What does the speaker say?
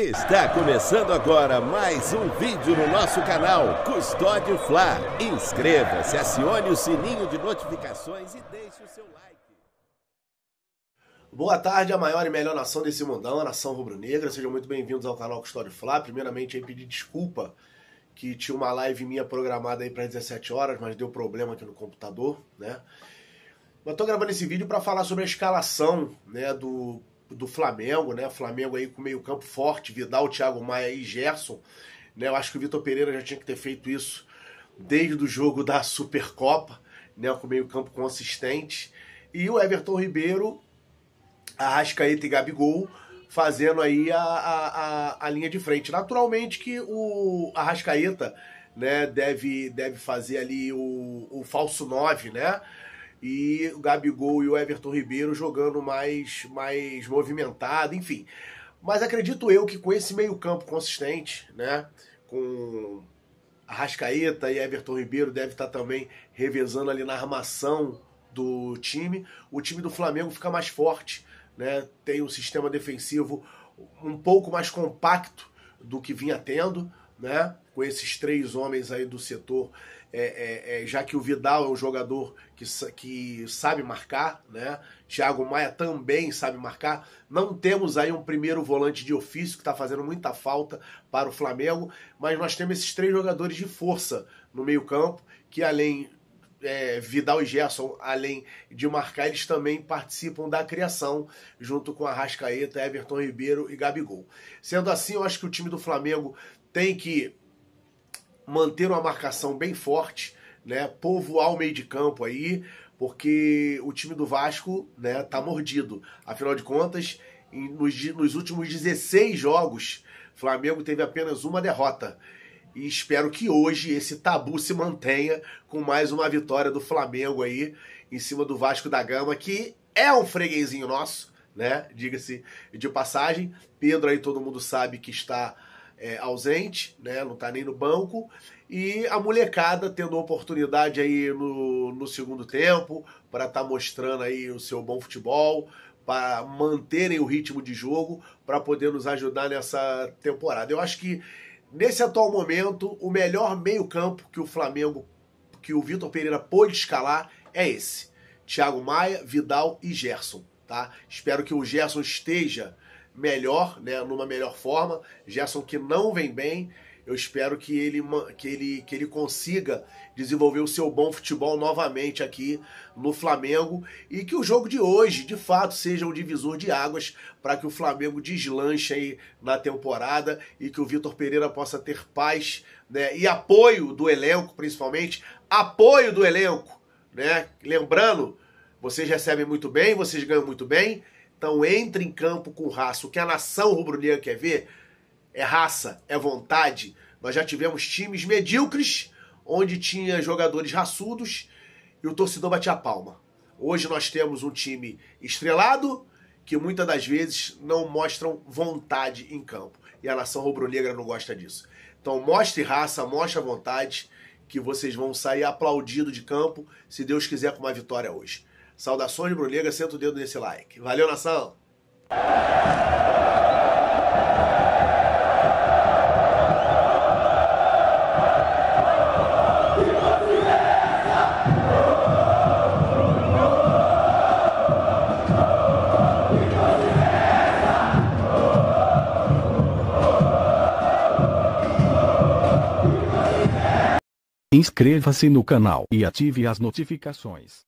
Está começando agora mais um vídeo no nosso canal Custódio Fla. Inscreva-se, acione o sininho de notificações e deixe o seu like. Boa tarde, a maior e melhor nação desse mundão, a nação rubro-negra. Sejam muito bem-vindos ao canal Custódio Fla. Primeiramente, aí pedir desculpa que tinha uma live minha programada aí para 17 horas, mas deu problema aqui no computador, né? Eu tô gravando esse vídeo para falar sobre a escalação, né, do do Flamengo, né? Flamengo aí com meio campo forte, Vidal, Thiago Maia e Gerson. Né? Eu acho que o Vitor Pereira já tinha que ter feito isso desde o jogo da Supercopa, né? Com meio campo consistente. E o Everton Ribeiro, Arrascaeta e Gabigol fazendo aí a, a, a, linha de frente. Naturalmente que o Arrascaeta né, deve, deve fazer ali o, o falso 9, né? E o Gabigol e o Everton Ribeiro jogando mais, mais movimentado, enfim. Mas acredito eu que com esse meio-campo consistente, né, com Arrascaeta e Everton Ribeiro deve estar também revezando ali na armação do time, o time do Flamengo fica mais forte, né? Tem um sistema defensivo um pouco mais compacto do que vinha tendo, né? Com esses três homens aí do setor é, é, é, já que o Vidal é um jogador que, que sabe marcar, né? Thiago Maia também sabe marcar. Não temos aí um primeiro volante de ofício que está fazendo muita falta para o Flamengo, mas nós temos esses três jogadores de força no meio-campo, que além é, Vidal e Gerson, além de marcar, eles também participam da criação, junto com a Rascaeta, Everton Ribeiro e Gabigol. Sendo assim, eu acho que o time do Flamengo tem que manter uma marcação bem forte, né? Povoar o meio de campo aí, porque o time do Vasco, né, tá mordido. Afinal de contas, nos, nos últimos 16 jogos, Flamengo teve apenas uma derrota. E espero que hoje esse tabu se mantenha com mais uma vitória do Flamengo aí em cima do Vasco da Gama, que é um freguesinho nosso, né? Diga-se de passagem. Pedro aí todo mundo sabe que está é, ausente, né? Não tá nem no banco. E a molecada tendo oportunidade aí no, no segundo tempo para estar tá mostrando aí o seu bom futebol, para manterem o ritmo de jogo, para poder nos ajudar nessa temporada. Eu acho que nesse atual momento o melhor meio-campo que o Flamengo, que o Vitor Pereira pôde escalar é esse: Thiago Maia, Vidal e Gerson. Tá? Espero que o Gerson esteja melhor, né, numa melhor forma. Gerson que não vem bem, eu espero que ele, que ele, que ele consiga desenvolver o seu bom futebol novamente aqui no Flamengo e que o jogo de hoje, de fato, seja um divisor de águas para que o Flamengo deslanche aí na temporada e que o Vitor Pereira possa ter paz né, e apoio do elenco, principalmente, apoio do elenco, né? Lembrando, vocês recebem muito bem, vocês ganham muito bem, então entre em campo com raça. O que a nação rubro-negra quer ver é raça, é vontade. Nós já tivemos times medíocres, onde tinha jogadores raçudos e o torcedor batia a palma. Hoje nós temos um time estrelado que muitas das vezes não mostram vontade em campo. E a nação rubro-negra não gosta disso. Então mostre raça, mostre a vontade que vocês vão sair aplaudido de campo, se Deus quiser, com uma vitória hoje. Saudações, Brulega, senta o dedo nesse like. Valeu, nação! Inscreva-se no canal e ative as notificações.